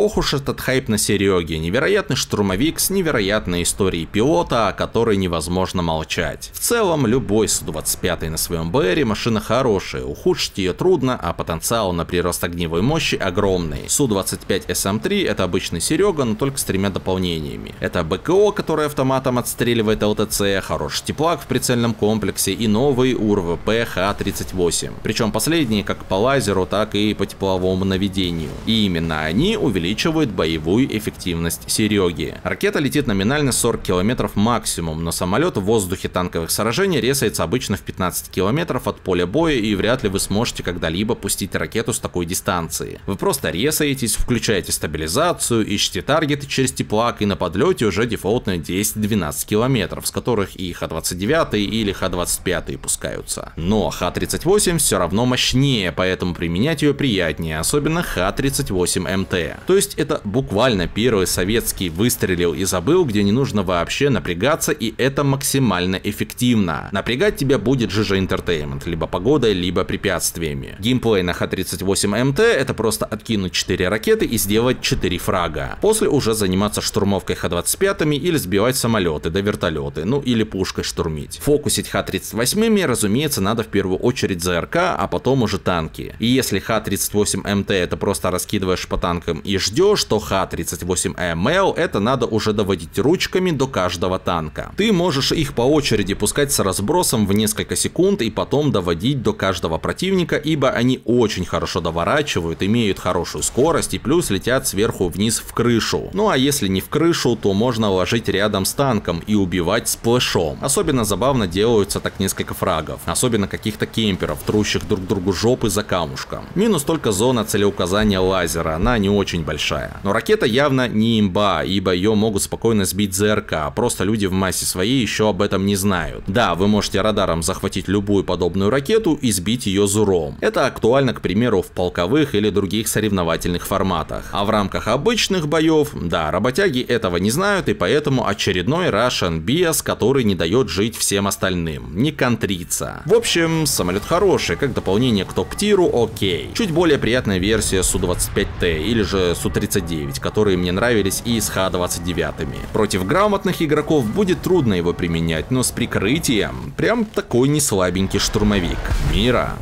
Ох уж этот хайп на Сереге, невероятный штурмовик с невероятной историей пилота, о которой невозможно молчать. В целом, любой Су-25 на своем БРе машина хорошая, ухудшить ее трудно, а потенциал на прирост огневой мощи огромный. Су-25 SM3 это обычный Серега, но только с тремя дополнениями. Это БКО, который автоматом отстреливает ЛТЦ, хороший теплак в прицельном комплексе и новый УРВП Х-38. Причем последние как по лазеру, так и по тепловому наведению. И именно они увеличивают боевую эффективность Сереги. Ракета летит номинально 40 км максимум, но самолет в воздухе танковых сражений резается обычно в 15 км от поля боя и вряд ли вы сможете когда-либо пустить ракету с такой дистанции. Вы просто резаетесь, включаете стабилизацию, ищете таргеты через теплак и на подлете уже дефолтно 10-12 км, с которых и Х-29 или Х-25 пускаются. Но Х-38 все равно мощнее, поэтому применять ее приятнее, особенно Х-38МТ. То есть это буквально первый советский выстрелил и забыл, где не нужно вообще напрягаться и это максимально эффективно. Напрягать тебя будет GG Entertainment, либо погодой, либо препятствиями. Геймплей на Х-38МТ это просто откинуть 4 ракеты и сделать 4 фрага. После уже заниматься штурмовкой Х-25 или сбивать самолеты до вертолеты, ну или пушкой штурмить. Фокусить Х-38, разумеется, надо в первую очередь ЗРК, а потом уже танки. И если Х-38МТ это просто раскидываешь по танкам и ждешь, то Х-38МЛ это надо уже доводить ручками до каждого танка. Ты можешь их по очереди пускать с разбросом в несколько секунд и потом доводить до каждого противника, ибо они очень хорошо доворачивают, имеют хорошую скорость и плюс летят сверху вниз в крышу. Ну а если не в крышу, то можно ложить рядом с танком и убивать сплэшом. Особенно забавно делаются так несколько фрагов, особенно каких-то кемперов, трущих друг другу жопы за камушком. Минус только зона целеуказания лазера, она не очень большая. Но ракета явно не имба, ибо ее могут спокойно сбить ЗРК, просто люди в массе своей еще об этом не знают. Да, вы можете радаром захватить любую подобную ракету и сбить ее зуром. Это актуально, к примеру, в полковых или других соревновательных форматах. А в рамках обычных боев, да, работяги этого не знают и поэтому очередной Russian BS, который не дает жить всем остальным, не контриться. В общем, самолет хороший, как дополнение к топ-тиру, окей. Чуть более приятная версия Су-25Т или же Су-39, которые мне нравились и с Х-29. Против грамотных игроков будет трудно его применять, но с прикрытием прям такой не слабенький штурмовик мира.